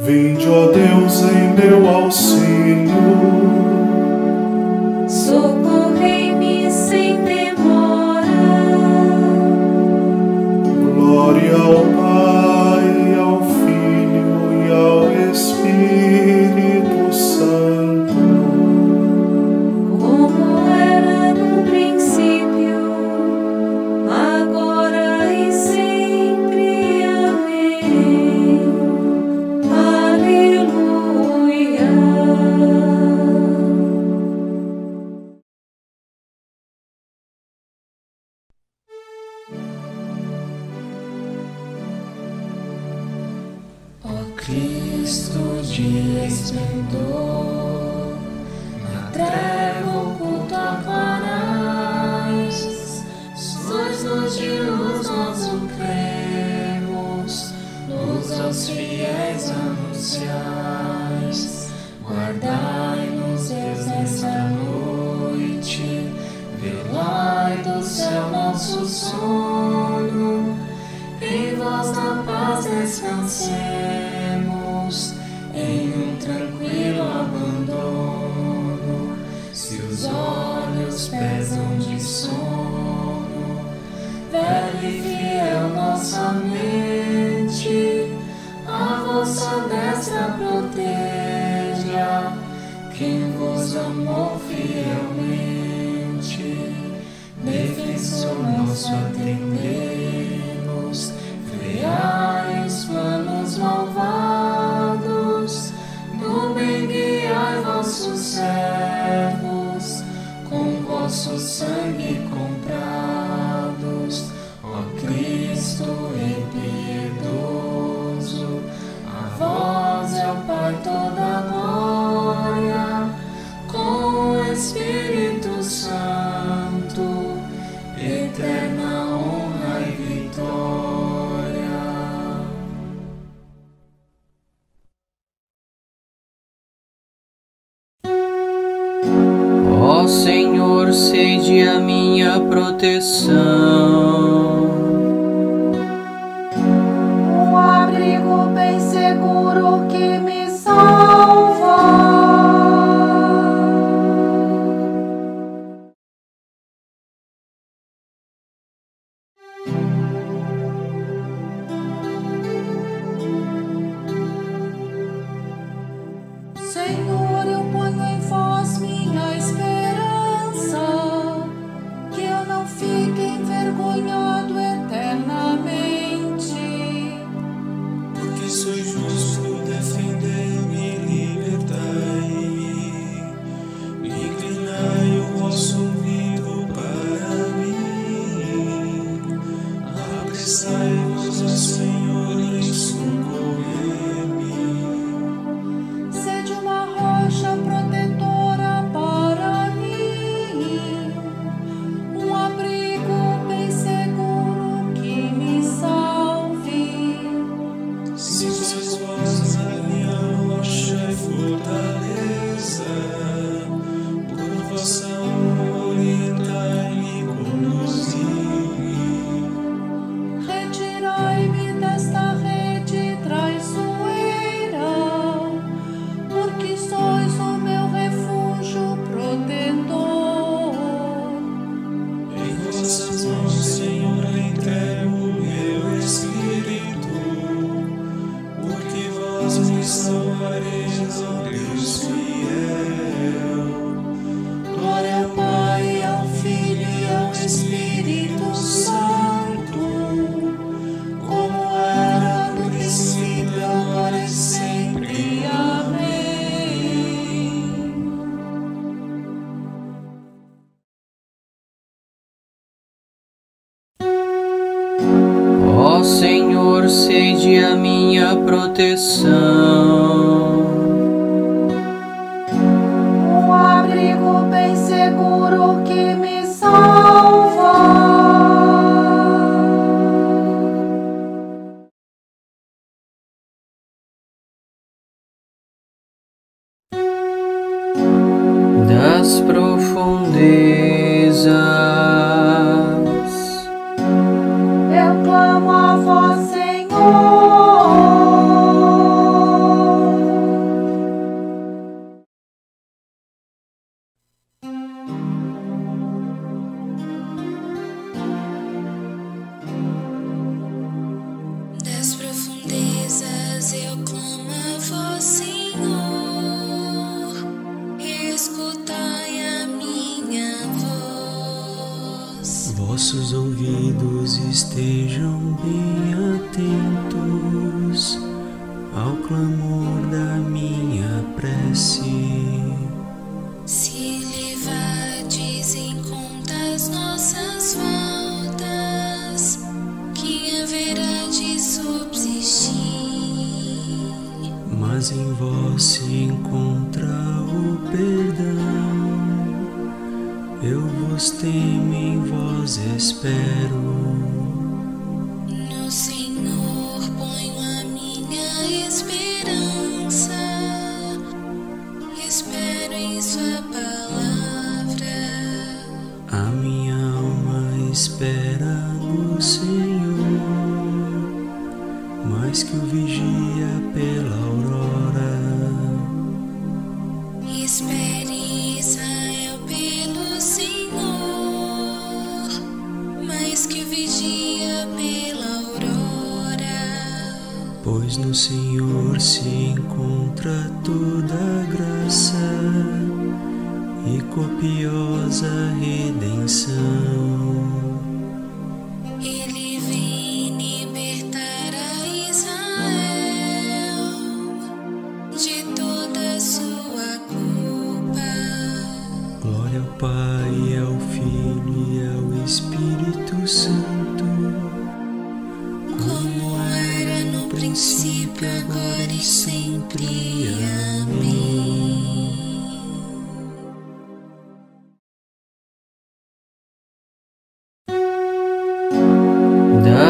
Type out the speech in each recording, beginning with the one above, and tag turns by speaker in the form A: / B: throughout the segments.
A: Vinde, ó Deus, em meu auxílio.
B: Socorrei-me sem demora.
A: Glória ao Pai,
C: Cristo de esplendor, na treva oculto aparais, sois luz de luz, nós o cremos, luz aos fiéis anunciais. Guardai-nos, Deus, nesta noite, velai do céu nosso sono. Em vós na paz descansemos, em um tranquilo abandono. Se os olhos pesam de sono, velho fiel nossa mente, a vossa destra proteja, quem vos amou fielmente. Defensor nosso atendemos,
D: Senhor, sede a minha proteção.
C: sing. Ó Senhor,
E: sede
C: a minha
D: proteção.
E: Um abrigo bem seguro que me salva.
D: das profundezas.
C: No Senhor
F: se encontra toda graça e copiosa redenção.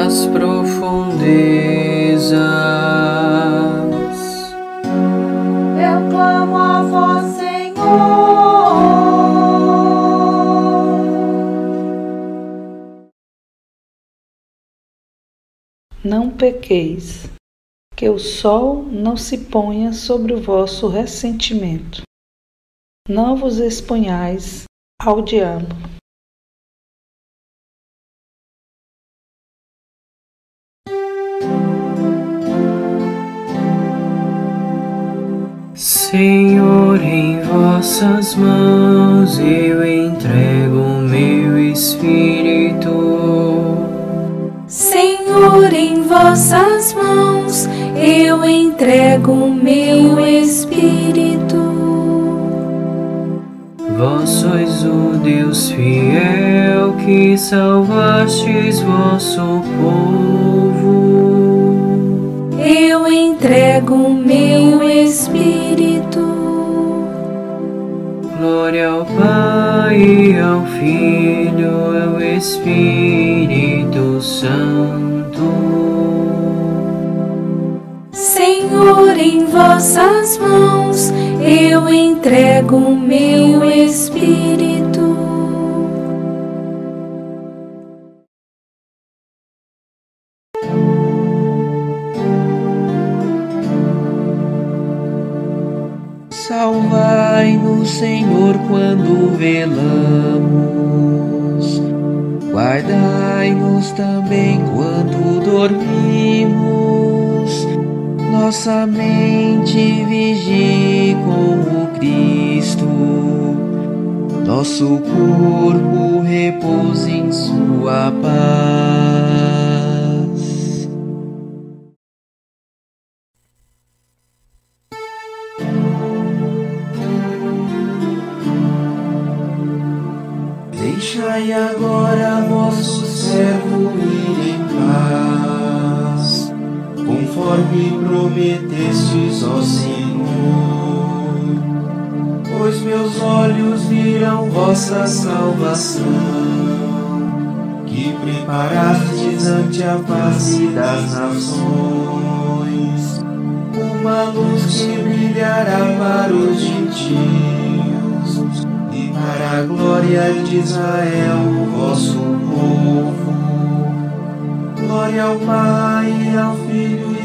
D: Das profundezas.
E: Eu clamo a vós, Senhor.
G: Não pequeis, que o sol não se ponha sobre o vosso ressentimento. Não vos exponhais ao diabo.
D: Senhor, em vossas mãos eu entrego o meu espírito.
B: Senhor, em vossas mãos eu entrego o meu espírito.
D: Vós sois o Deus fiel que salvastes vosso povo. Glória ao Pai, ao Filho, ao Espírito Santo.
B: Senhor, em vossas mãos eu entrego o meu espírito.
H: Salvai-nos, Senhor, quando velamos. Guardai-nos também quando dormimos. Nossa mente vigie com o Cristo. Nosso corpo repouse em Sua paz. Prometestes, ó Senhor. Pois meus olhos viram vossa salvação, que preparastes ante a face das nações, uma luz que brilhará para os gentios e para a glória de Israel, vosso povo. Glória ao Pai,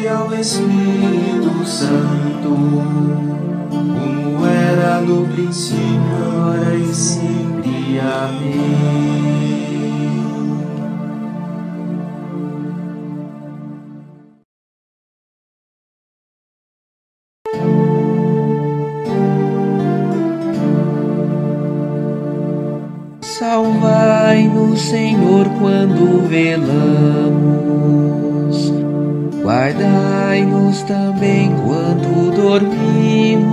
H: ao Espírito Santo, como era no princípio, agora e sempre. Amém. Salvai Guardai-nos, Senhor, quando velamos. Guardai-nos também quando dormimos.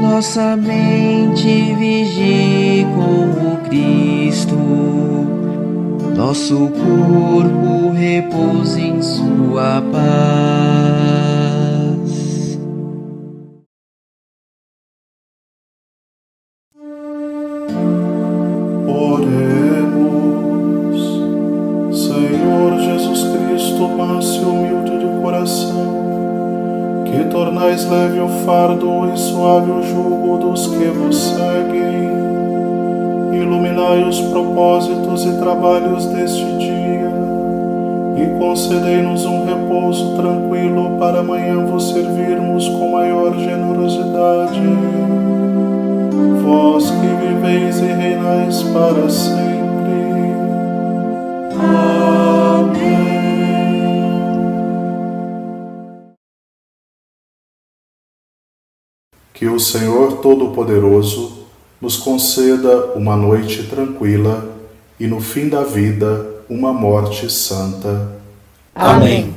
H: Nossa mente vigie com o Cristo. Nosso corpo repousa em Sua paz.
A: Seguem. Iluminai os propósitos e trabalhos deste dia e concedei-nos um repouso tranquilo para amanhã vos servirmos com maior generosidade. Vós que viveis e reinais para sempre. Amém. Que o Senhor Todo-Poderoso nos conceda uma noite tranquila e no fim da vida uma morte santa.
I: Amém.